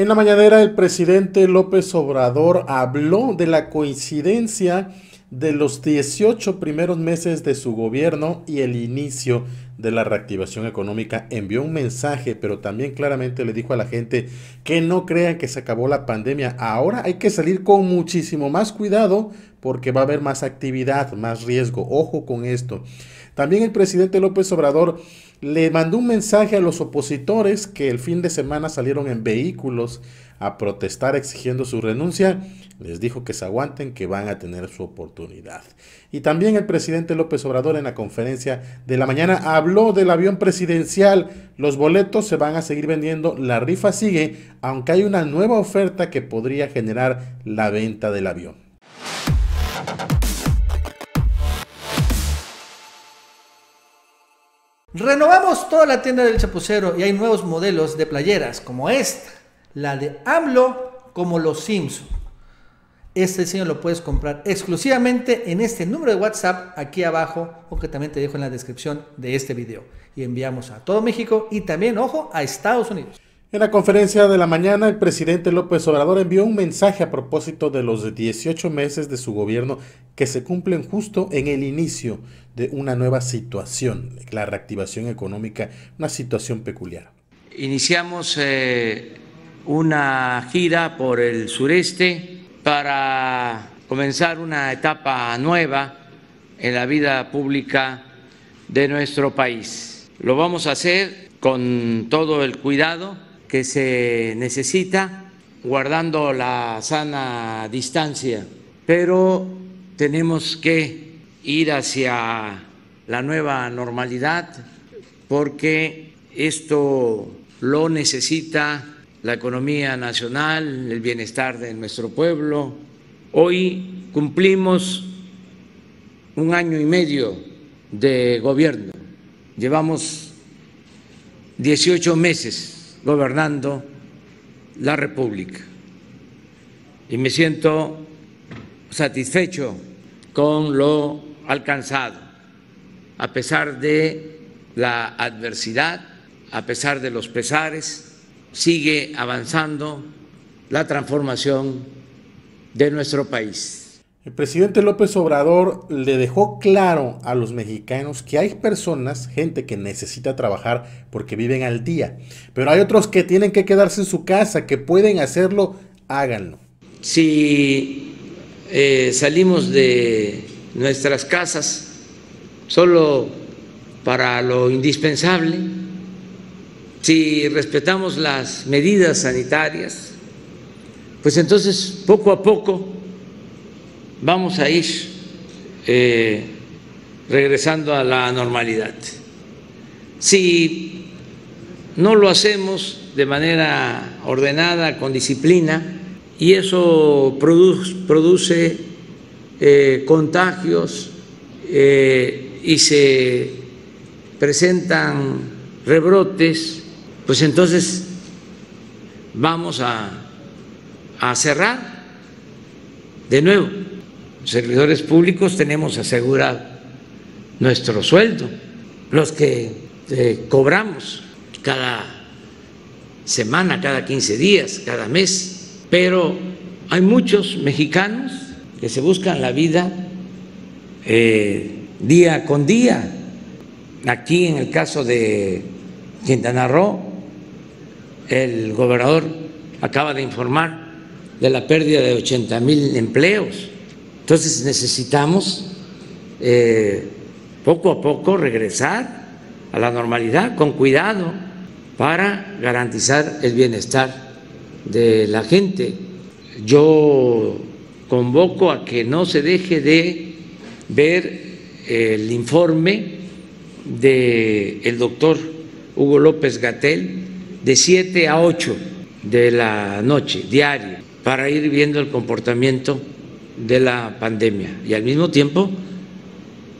En la mañanera el presidente López Obrador habló de la coincidencia de los 18 primeros meses de su gobierno y el inicio de la reactivación económica, envió un mensaje, pero también claramente le dijo a la gente que no crean que se acabó la pandemia. Ahora hay que salir con muchísimo más cuidado porque va a haber más actividad, más riesgo. Ojo con esto. También el presidente López Obrador le mandó un mensaje a los opositores que el fin de semana salieron en vehículos a protestar exigiendo su renuncia. Les dijo que se aguanten, que van a tener su oportunidad. Y también el presidente López Obrador en la conferencia de la mañana habló del avión presidencial. Los boletos se van a seguir vendiendo, la rifa sigue, aunque hay una nueva oferta que podría generar la venta del avión. Renovamos toda la tienda del chapucero y hay nuevos modelos de playeras como esta, la de AMLO como los Simpson. Este diseño lo puedes comprar exclusivamente en este número de WhatsApp aquí abajo o que también te dejo en la descripción de este video. Y enviamos a todo México y también, ojo, a Estados Unidos. En la conferencia de la mañana, el presidente López Obrador envió un mensaje a propósito de los 18 meses de su gobierno que se cumplen justo en el inicio de una nueva situación, la reactivación económica, una situación peculiar. Iniciamos eh, una gira por el sureste para comenzar una etapa nueva en la vida pública de nuestro país. Lo vamos a hacer con todo el cuidado que se necesita, guardando la sana distancia, pero tenemos que ir hacia la nueva normalidad porque esto lo necesita la economía nacional, el bienestar de nuestro pueblo. Hoy cumplimos un año y medio de gobierno, llevamos 18 meses gobernando la República. Y me siento satisfecho con lo alcanzado, a pesar de la adversidad, a pesar de los pesares, sigue avanzando la transformación de nuestro país. El presidente López Obrador le dejó claro a los mexicanos que hay personas, gente que necesita trabajar porque viven al día, pero hay otros que tienen que quedarse en su casa, que pueden hacerlo, háganlo. Si eh, salimos de nuestras casas solo para lo indispensable, si respetamos las medidas sanitarias, pues entonces poco a poco vamos a ir eh, regresando a la normalidad. Si no lo hacemos de manera ordenada, con disciplina, y eso produce, eh, contagios eh, y se presentan rebrotes, pues entonces vamos a, a cerrar de nuevo servidores públicos tenemos asegurado nuestro sueldo, los que eh, cobramos cada semana, cada 15 días, cada mes, pero hay muchos mexicanos que se buscan la vida eh, día con día. Aquí en el caso de Quintana Roo, el gobernador acaba de informar de la pérdida de 80 mil empleos entonces necesitamos eh, poco a poco regresar a la normalidad con cuidado para garantizar el bienestar de la gente. Yo convoco a que no se deje de ver el informe del el doctor Hugo López Gatel de 7 a 8 de la noche, diario, para ir viendo el comportamiento de la pandemia y al mismo tiempo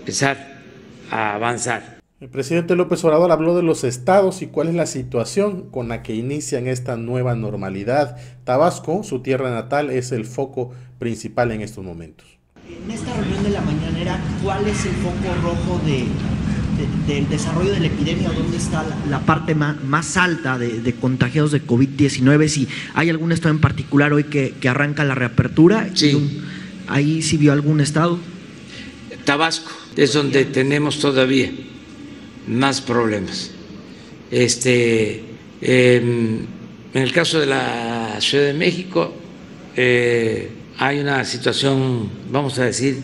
empezar a avanzar. El presidente López Obrador habló de los estados y cuál es la situación con la que inician esta nueva normalidad. Tabasco, su tierra natal, es el foco principal en estos momentos. En esta reunión de la mañanera, ¿cuál es el foco rojo de, del desarrollo de la epidemia, dónde está la, parte más, alta de, contagiados de COVID-19, si hay algún estado en particular hoy que, arranca la reapertura. Sí. ¿Ahí sí vio algún estado? Tabasco es donde tenemos todavía más problemas. Este, em, en el caso de la Ciudad de México, eh, hay una situación, vamos a decir,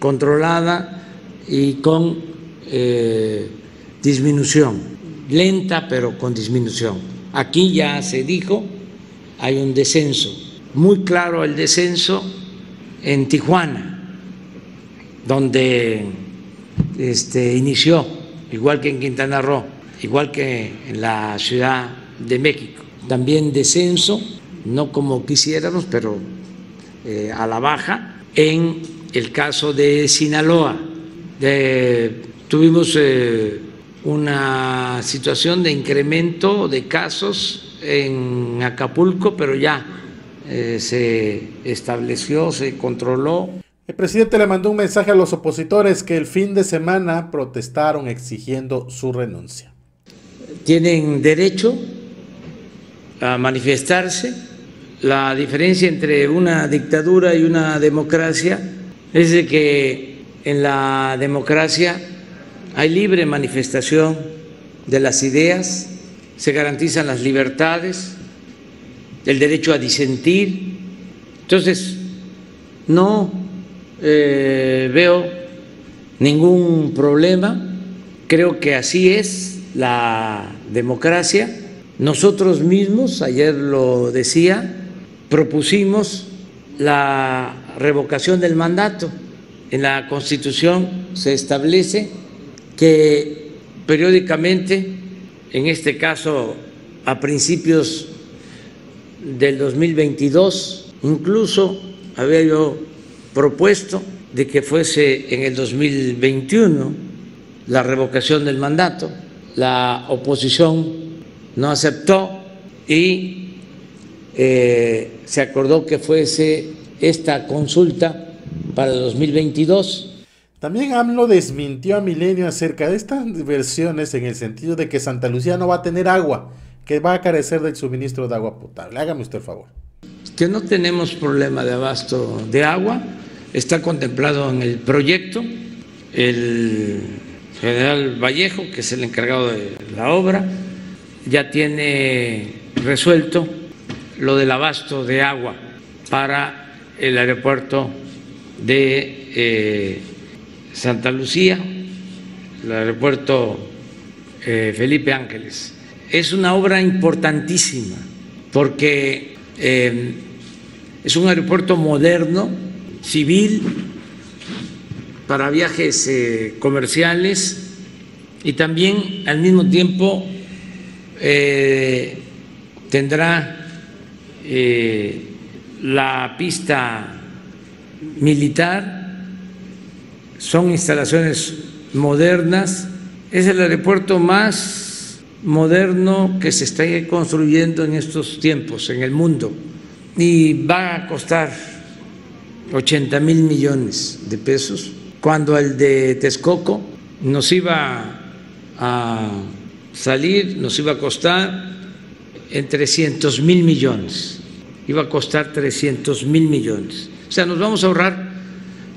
controlada y con eh, disminución, lenta pero con disminución. Aquí ya se dijo, hay un descenso, muy claro el descenso en Tijuana, donde este, inició, igual que en Quintana Roo, igual que en la Ciudad de México. También descenso, no como quisiéramos, pero eh, a la baja, en el caso de Sinaloa. tuvimos eh, una situación de incremento de casos en Acapulco, pero ya eh, se estableció, se controló. El presidente le mandó un mensaje a los opositores que el fin de semana protestaron exigiendo su renuncia. Tienen derecho a manifestarse. La diferencia entre una dictadura y una democracia es de que en la democracia hay libre manifestación de las ideas, se garantizan las libertades, el derecho a disentir. Entonces, no eh, veo ningún problema, creo que así es la democracia. Nosotros mismos, ayer lo decía, propusimos la revocación del mandato. En la Constitución se establece que periódicamente, en este caso a principios del 2022, incluso había yo propuesto de que fuese en el 2021 la revocación del mandato. La oposición no aceptó y eh, se acordó que fuese esta consulta para el 2022. También AMLO desmintió a Milenio acerca de estas versiones en el sentido de que Santa Lucía no va a tener agua, que va a carecer del suministro de agua potable. Hágame usted el favor. Que no tenemos problema de abasto de agua, está contemplado en el proyecto. El general Vallejo, que es el encargado de la obra, ya tiene resuelto lo del abasto de agua para el aeropuerto de eh, Santa Lucía, el aeropuerto eh, Felipe Ángeles. Es una obra importantísima porque eh, es un aeropuerto moderno, civil, para viajes comerciales y también al mismo tiempo tendrá la pista militar, son instalaciones modernas, es el aeropuerto más moderno que se está construyendo en estos tiempos en el mundo y va a costar 80 mil millones de pesos, cuando el de Texcoco nos iba a salir, nos iba a costar en 300 mil millones iba a costar 300 mil millones. O sea, nos vamos a ahorrar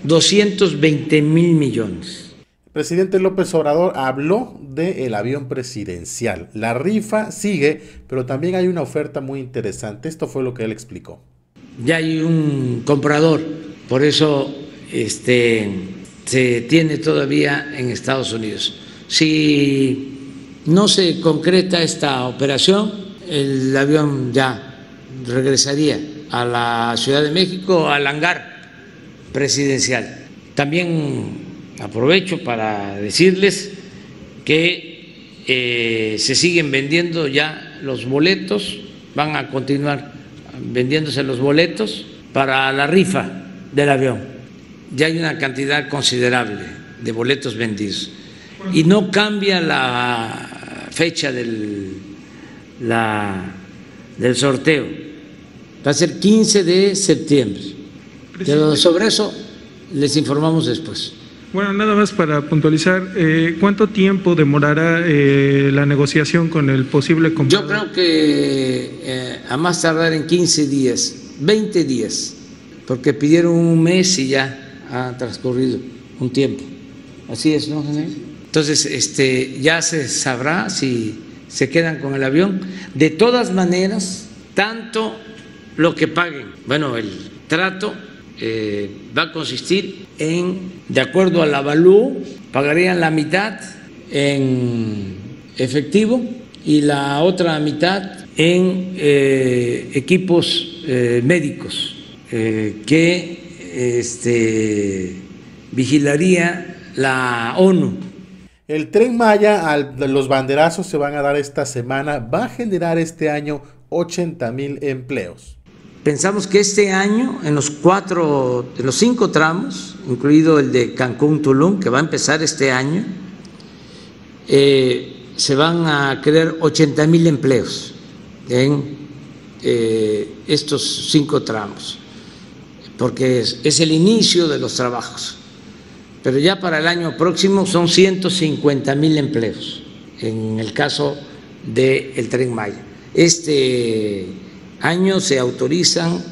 220 mil millones. Presidente López Obrador habló del avión presidencial. La rifa sigue, pero también hay una oferta muy interesante. Esto fue lo que él explicó. Ya hay un comprador, por eso este, se tiene todavía en Estados Unidos. Si no se concreta esta operación, el avión ya regresaría a la Ciudad de México al hangar presidencial. También aprovecho para decirles que eh, se siguen vendiendo ya los boletos, van a continuar vendiéndose los boletos para la rifa del avión. Ya hay una cantidad considerable de boletos vendidos y no cambia la fecha del, del sorteo Va a ser 15 de septiembre. Pero sobre eso les informamos después. Bueno, nada más para puntualizar, eh, ¿cuánto tiempo demorará eh, la negociación con el posible comprador? Yo creo que eh, a más tardar en 15 días, 20 días, porque pidieron un mes y ya ha transcurrido un tiempo. Así es, ¿no, Entonces, este, ya se sabrá si se quedan con el avión. De todas maneras, tanto lo que paguen, bueno, el trato eh, va a consistir en, de acuerdo al avalúo, pagarían la mitad en efectivo y la otra mitad en eh, equipos eh, médicos que este, vigilaría la ONU. El tren Maya, los banderazos se van a dar esta semana, va a generar este año 80 mil empleos. Pensamos que este año, en los cuatro, en los cinco tramos, incluido el de Cancún-Tulum, que va a empezar este año, eh, se van a crear 80 mil empleos en eh, estos cinco tramos, porque es, el inicio de los trabajos. Pero ya para el año próximo son 150 mil empleos, en el caso del Tren Maya. Este año se autorizan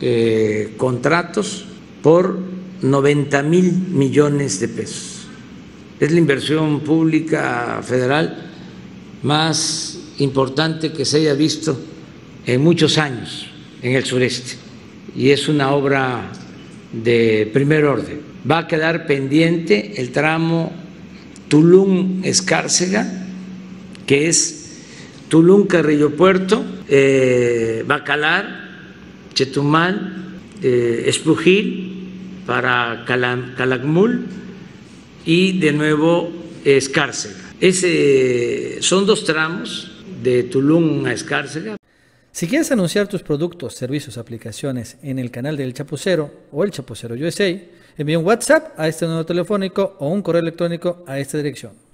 eh, contratos por 90 mil millones de pesos. Es la inversión pública federal más importante que se haya visto en muchos años en el sureste y es una obra de primer orden. Va a quedar pendiente el tramo Tulum-Escárcega, que es Tulum, Carrillo Puerto, eh, Bacalar, Chetumal, eh, Espujil para Calakmul y de nuevo Escárcega. Son dos tramos de Tulum a Escárcega. Si quieres anunciar tus productos, servicios, aplicaciones en el canal del Chapucero o el Chapucero USA, envía un WhatsApp a este número telefónico o un correo electrónico a esta dirección